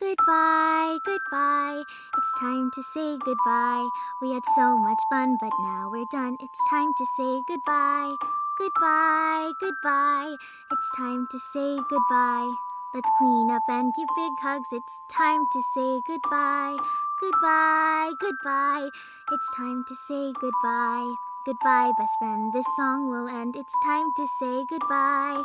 Goodbye, goodbye. It's time to say goodbye. We had so much fun, but now we're done. It's time to say goodbye. Goodbye, goodbye. It's time to say goodbye. Let's clean up and give big hugs. It's time to say goodbye. Goodbye, goodbye. It's time to say goodbye. Goodbye, best friend. This song will end. It's time to say goodbye.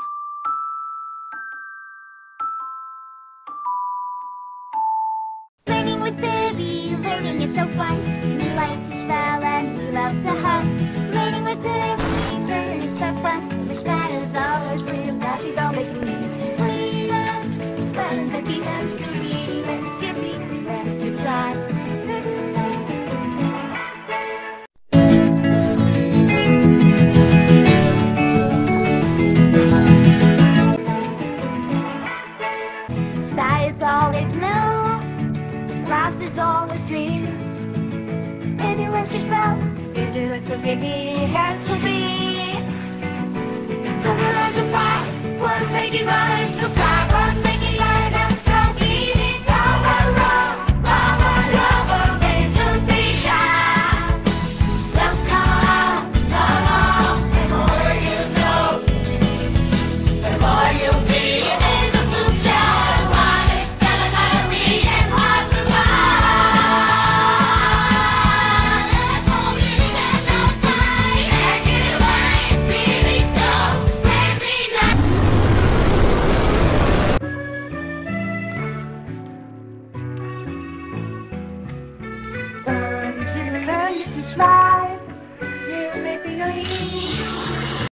So fun. We like to spell and we love to hug. Learning with Pibby, grass is always green. Baby, where's your spell? Baby, looks so baby, had to be. Over there's a one lady rise, still try. You make me believe.